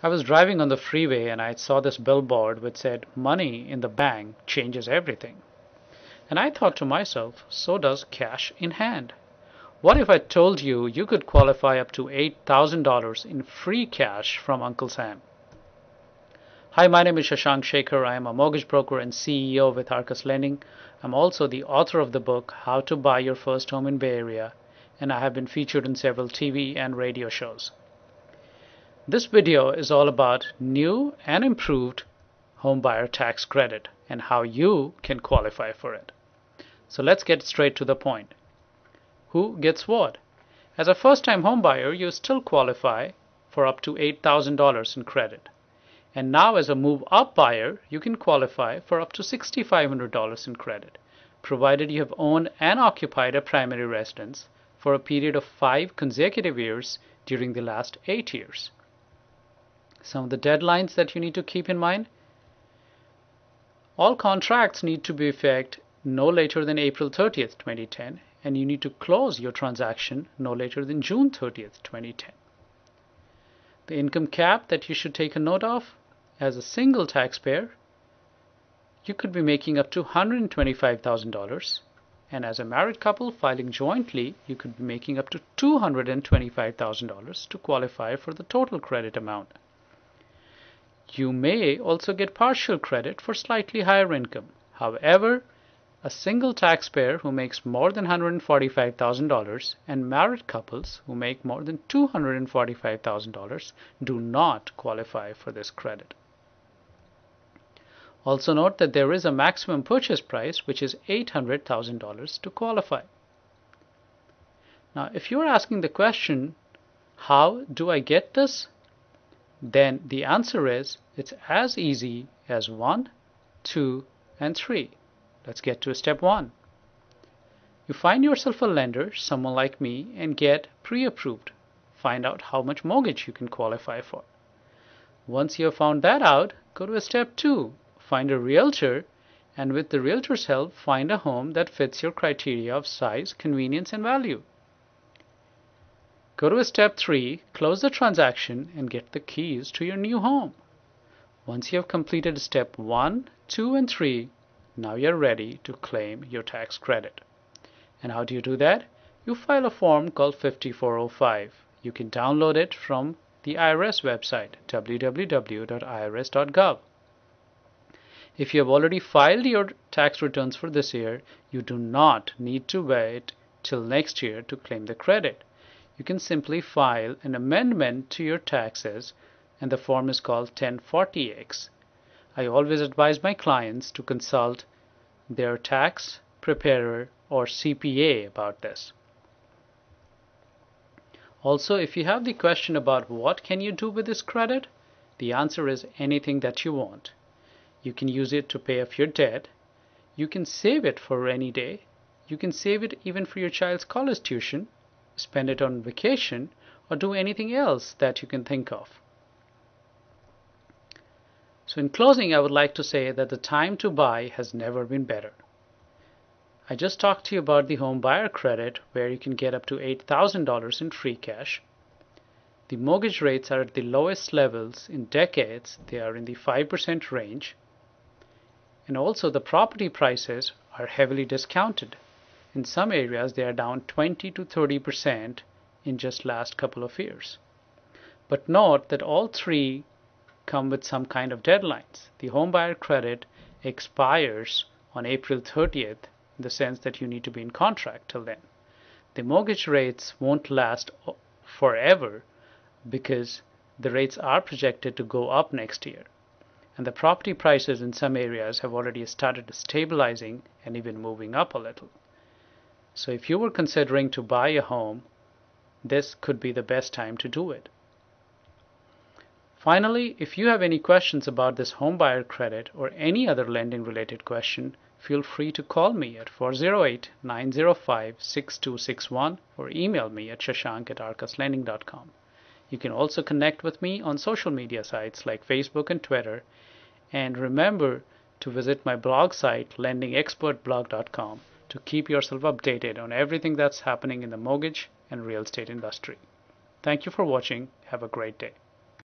I was driving on the freeway and I saw this billboard which said, Money in the bank changes everything. And I thought to myself, so does cash in hand. What if I told you you could qualify up to $8,000 in free cash from Uncle Sam? Hi, my name is Shashank Shekhar. I am a mortgage broker and CEO with Arcus Lending. I'm also the author of the book How to Buy Your First Home in Bay Area, and I have been featured in several TV and radio shows. This video is all about new and improved homebuyer tax credit and how you can qualify for it. So let's get straight to the point. Who gets what? As a first-time homebuyer, you still qualify for up to $8,000 in credit. And now as a move up buyer, you can qualify for up to $6,500 in credit, provided you have owned and occupied a primary residence for a period of five consecutive years during the last eight years. Some of the deadlines that you need to keep in mind. All contracts need to be effect no later than April 30th, 2010, and you need to close your transaction no later than June 30th, 2010. The income cap that you should take a note of, as a single taxpayer, you could be making up to $125,000, and as a married couple filing jointly, you could be making up to $225,000 to qualify for the total credit amount. You may also get partial credit for slightly higher income. However, a single taxpayer who makes more than $145,000 and married couples who make more than $245,000 do not qualify for this credit. Also note that there is a maximum purchase price which is $800,000 to qualify. Now if you're asking the question, how do I get this? Then the answer is it's as easy as 1, 2, and 3. Let's get to step 1. You find yourself a lender, someone like me, and get pre-approved. Find out how much mortgage you can qualify for. Once you have found that out, go to step 2. Find a realtor and with the realtor's help find a home that fits your criteria of size, convenience, and value. Go to step 3, close the transaction and get the keys to your new home. Once you have completed step 1, 2 and 3, now you're ready to claim your tax credit. And how do you do that? You file a form called 5405. You can download it from the IRS website www.irs.gov. If you have already filed your tax returns for this year, you do not need to wait till next year to claim the credit you can simply file an amendment to your taxes and the form is called 1040X. I always advise my clients to consult their tax preparer or CPA about this. Also, if you have the question about what can you do with this credit, the answer is anything that you want. You can use it to pay off your debt. You can save it for a rainy day. You can save it even for your child's college tuition spend it on vacation, or do anything else that you can think of. So in closing, I would like to say that the time to buy has never been better. I just talked to you about the home buyer credit where you can get up to $8,000 in free cash. The mortgage rates are at the lowest levels in decades. They are in the 5% range. And also the property prices are heavily discounted. In some areas, they are down 20 to 30 percent in just last couple of years. But note that all three come with some kind of deadlines. The homebuyer credit expires on April 30th in the sense that you need to be in contract till then. The mortgage rates won't last forever because the rates are projected to go up next year. And the property prices in some areas have already started stabilizing and even moving up a little. So if you were considering to buy a home, this could be the best time to do it. Finally, if you have any questions about this homebuyer credit or any other lending related question, feel free to call me at 408-905-6261 or email me at shashank at arcuslending.com. You can also connect with me on social media sites like Facebook and Twitter. And remember to visit my blog site, lendingexpertblog.com to keep yourself updated on everything that's happening in the mortgage and real estate industry. Thank you for watching. Have a great day.